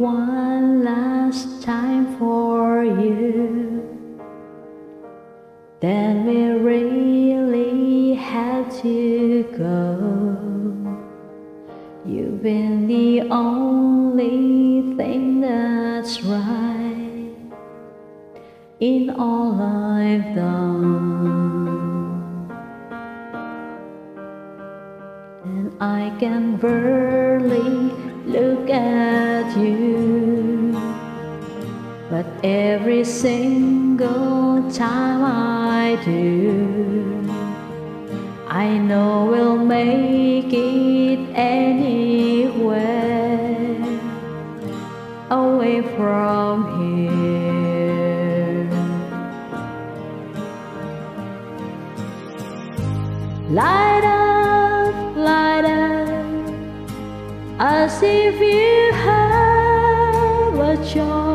one last time for you. Then we really had to go. You've been the only thing that's right in all I've done. I can barely look at you. But every single time I do, I know we'll make it anywhere away from here. Light as if you have a choice,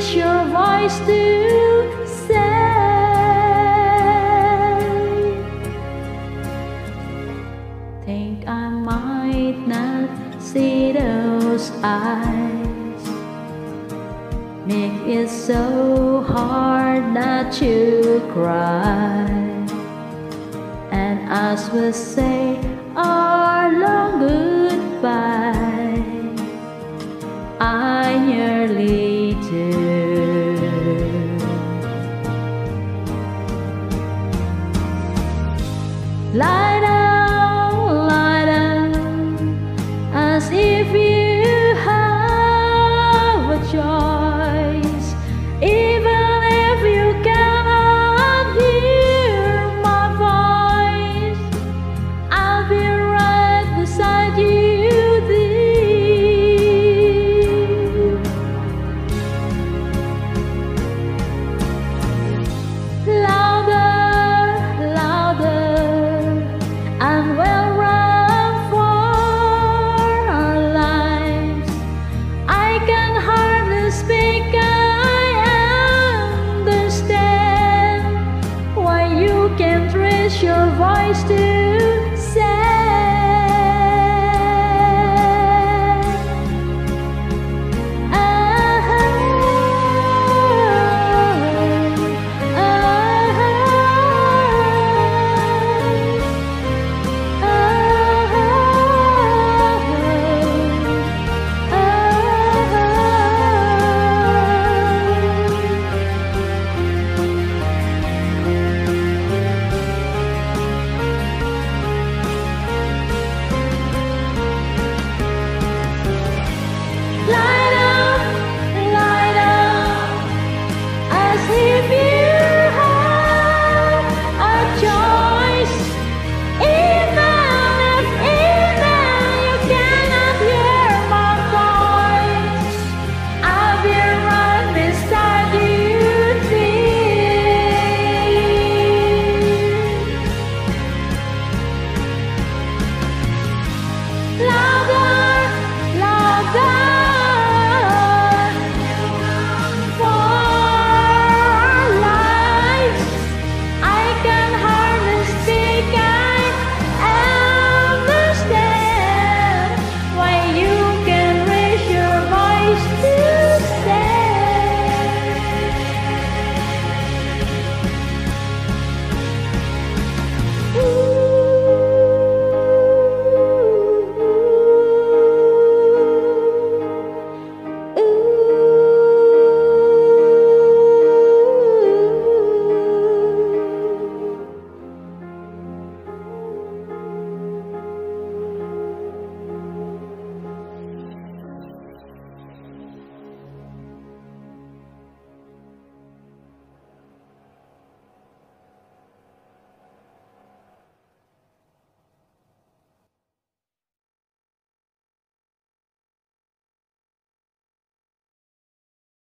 can't your voice to say. Think I might not see those eyes. Make it so hard not to cry. And as we say our love. if your voice to